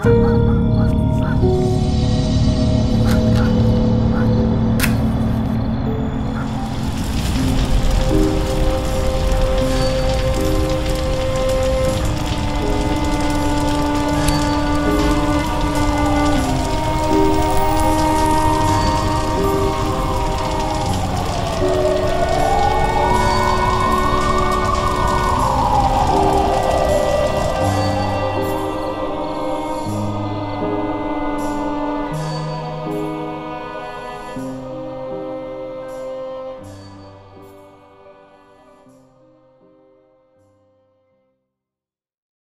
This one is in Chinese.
啊，